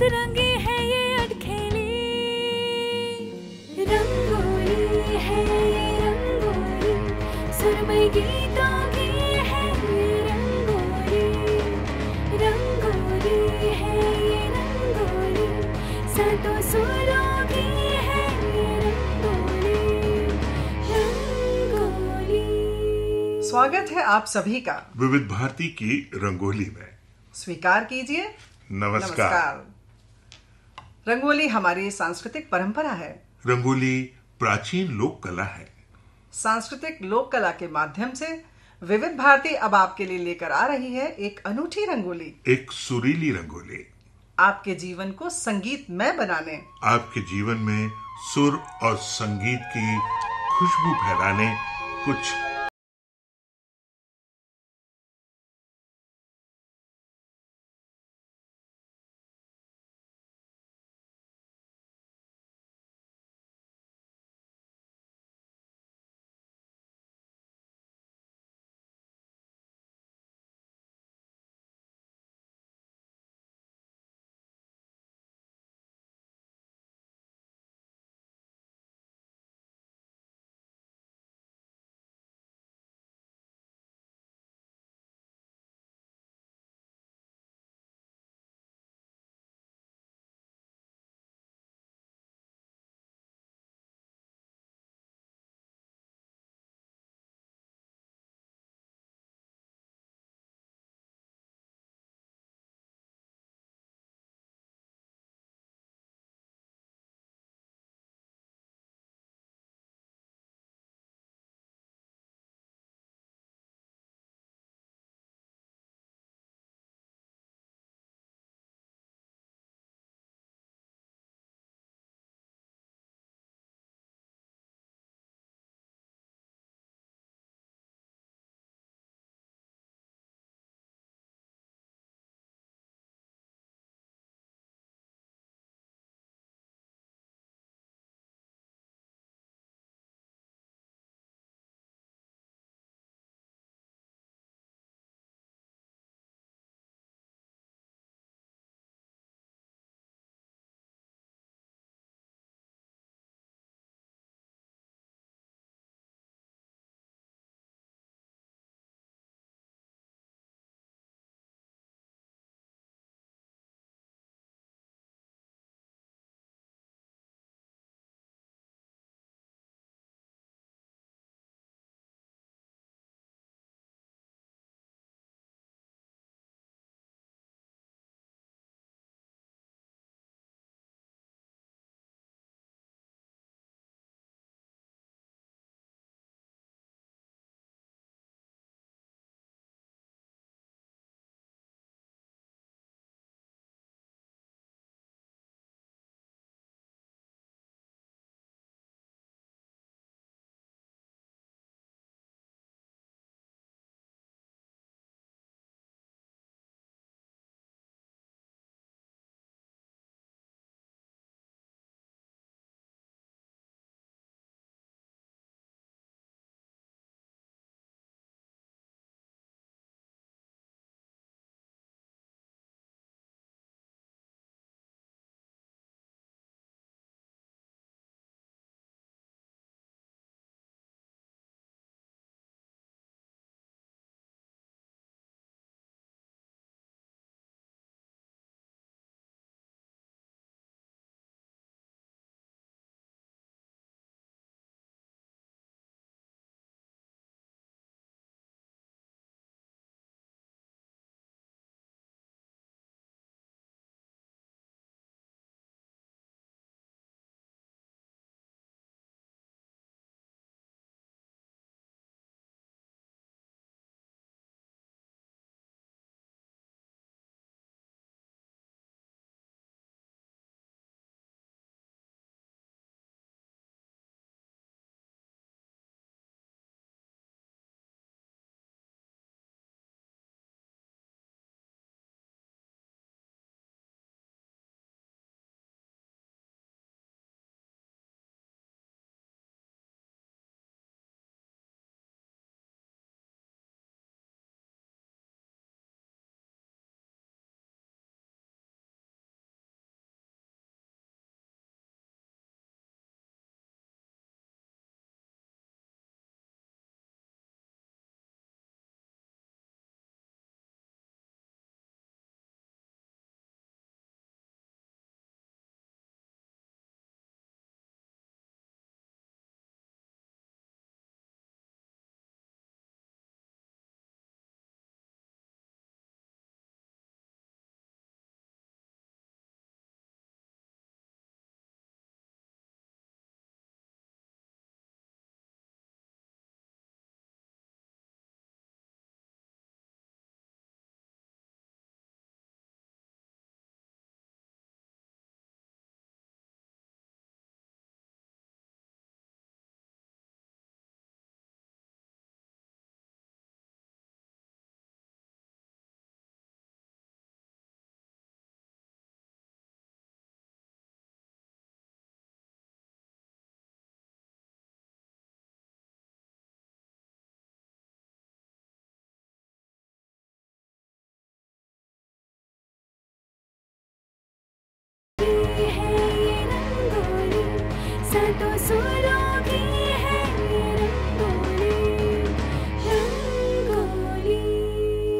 है ये अटखेली रंगोली है ये रंगोली। सुरमई गीतों की है ये रंगोली। रंगोली है ये रंगोली। सातों सुरों की है ये रंगोली। रंगोली। स्वागत है आप सभी का। विविध भारती की रंगोली में। स्वीकार कीजिए। नमस्कार, नमस्कार। रंगोली हमारी सांस्कृतिक परंपरा है। रंगोली प्राचीन लोक कला है। सांस्कृतिक लोक कला के माध्यम से विविध भारती अब आपके लिए लेकर आ रही है एक अनूठी रंगोली। एक सुरीली रंगोली। आपके जीवन को संगीतमय बनाने। आपके जीवन में सुर और संगीत की खुशबू फैलाने कुछ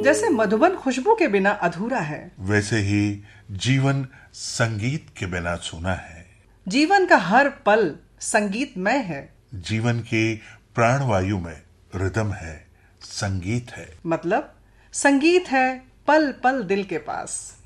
जैसे मधुबन खुशबू के बिना अधूरा है। वैसे ही जीवन संगीत के बिना सुना है। जीवन का हर पल संगीतमय है। जीवन के प्राणवायु में रिदम है संगीत है। मतलब संगीत है पल पल दिल के पास।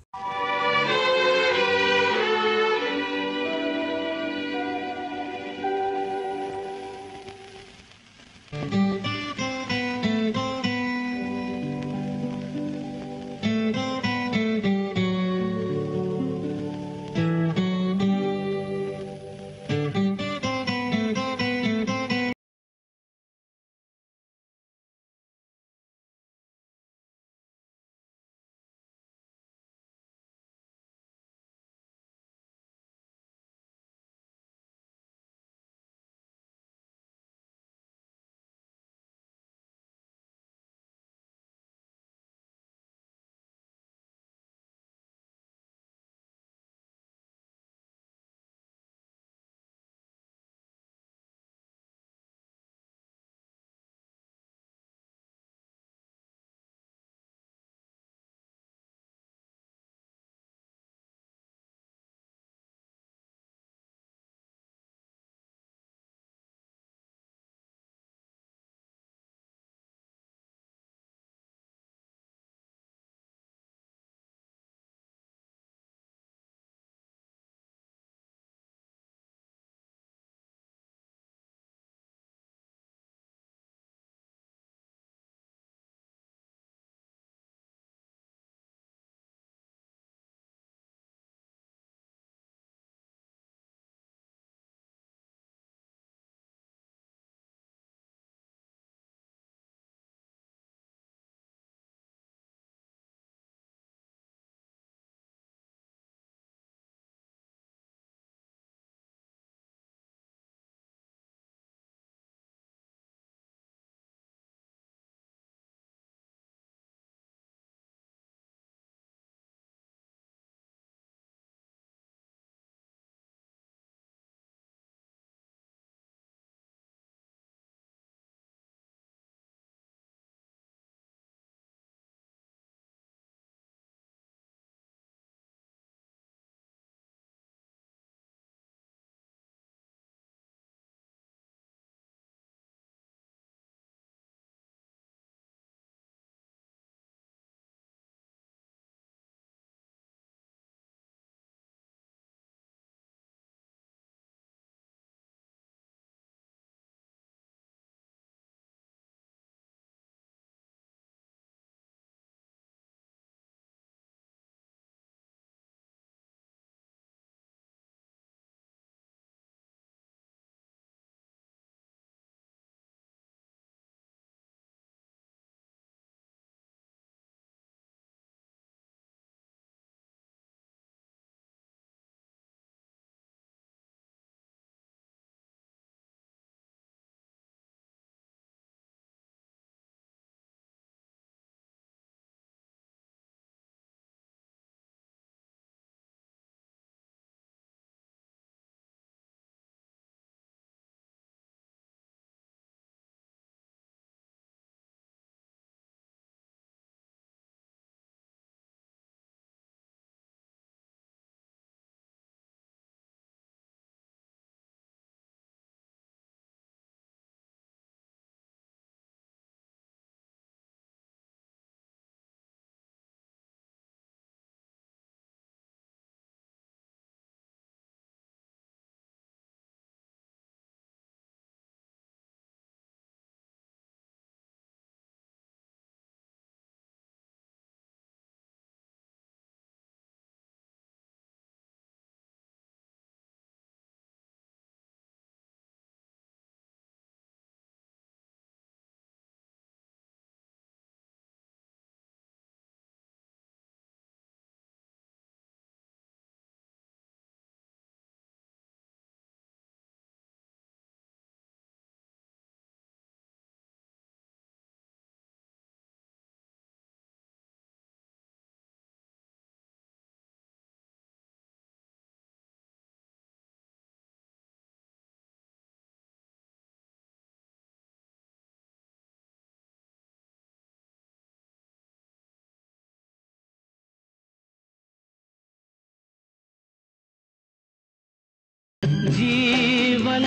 जीवन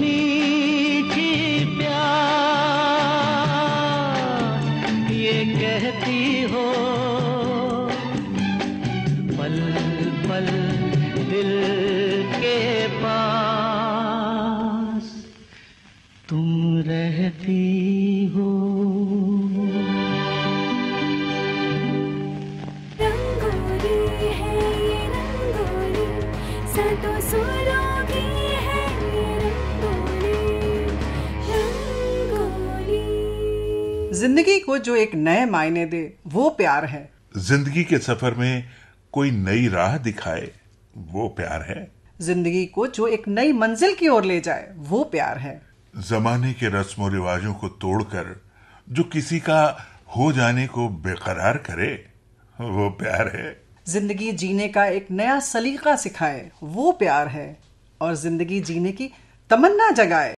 मीठी प्यार ये कहती हो पल पल दिल के पास तुम रहती को जो एक नए मायने दे वो प्यार है। ज़िंदगी के सफ़र में कोई नई राह दिखाए वो प्यार है। ज़िंदगी को जो एक नई मंजिल की ओर ले जाए वो प्यार है। जमाने के रस्मों रिवाजों को तोड़कर जो किसी का हो जाने को बेकरार करे वो प्यार है। ज़िंदगी जीने का एक नया सलीका सिखाए वो प्यार है। और ज़िंदगी जीने की तमन्ना जगाए।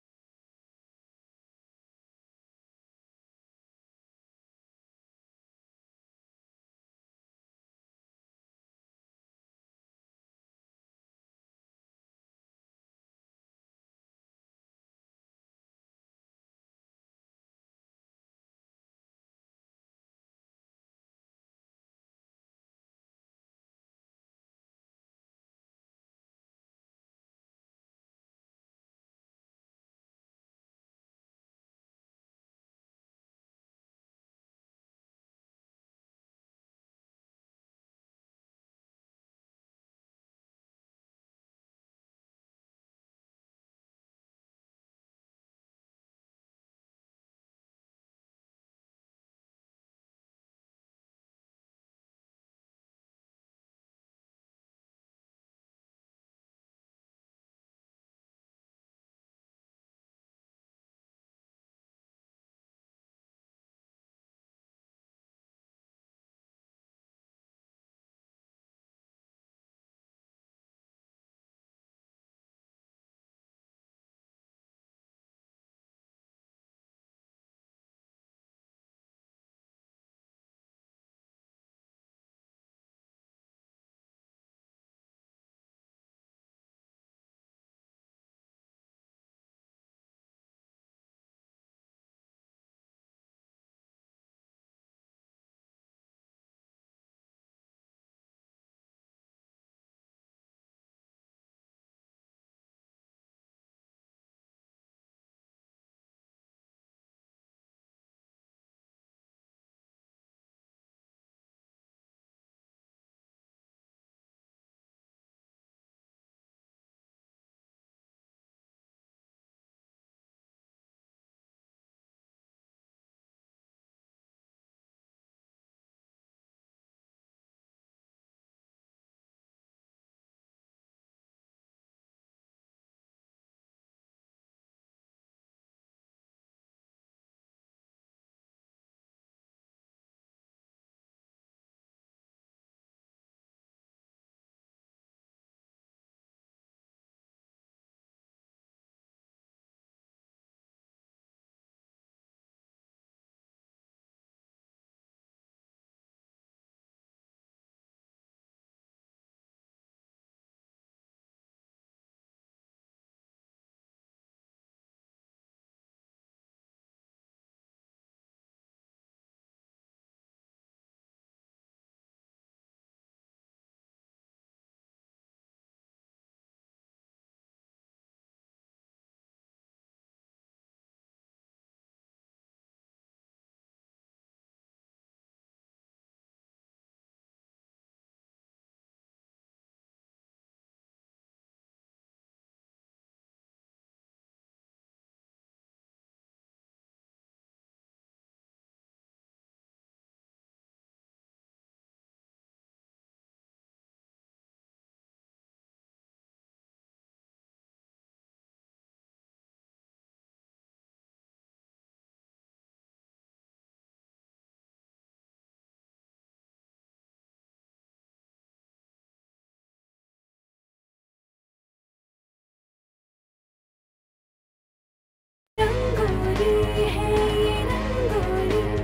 रंगोली है ये रंगोली।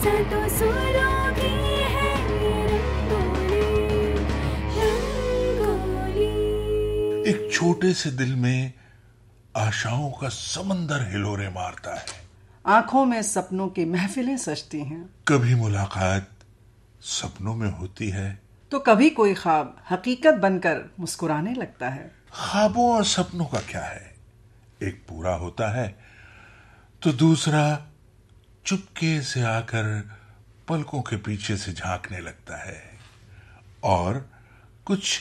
सातों सुरों की है ये रंगोली। रंगोली। एक छोटे से दिल में आशाओं का समंदर हिलोरे मारता है। आँखों में सपनों की महफिलें सजती हैं। कभी मुलाकात सपनों में होती है। तो कभी कोई ख्वाब हकीकत बनकर मुस्कुराने लगता है। ख्वाबों और सपनों का क्या है? एक पूरा होता है तो दूसरा चुपके से आकर पलकों के पीछे से झांकने लगता है और कुछ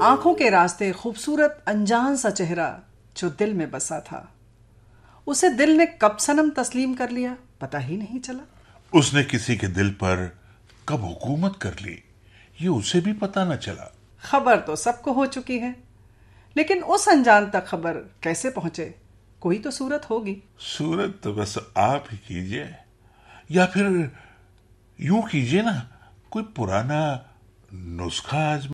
आँखों के रास्ते खूबसूरत अनजान सा चेहरा जो दिल में बसा था। उसे दिल ने कब सनम तस्लीम कर लिया पता ही नहीं चला। उसने किसी के दिल पर कब हुकूमत कर ली ये उसे भी पता न चला। खबर तो सबको हो चुकी है लेकिन उस अनजान तक खबर कैसे पहुँचे? कोई तो सूरत होगी। सूरत तो बस आप ही कीजिए या फिर यूँ कीजिए ना कोई पुराना नुस्खा आज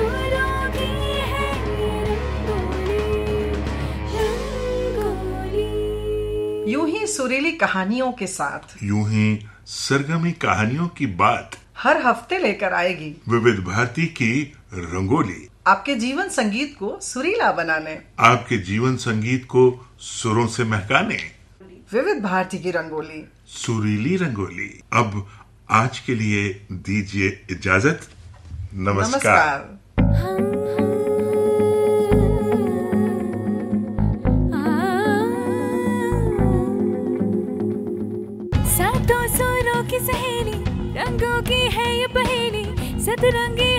ये रंगोली रंगोली यूँ ही सुरीली कहानियों के साथ। यूँ ही सरगमी कहानियों की बात। हर हफ़्ते लेकर आएगी। विविध भारती की रंगोली। आपके जीवन संगीत को सुरीला बनाने। आपके जीवन संगीत को सुरों से महकाने। विविध भारती की रंगोली। सुरीली रंगोली। अब आज के लिए दीजिए इजाज़त। नमस्कार, नमस्कार। सातों सौ की सहेली रंगों की है ये पहेली सतरंगी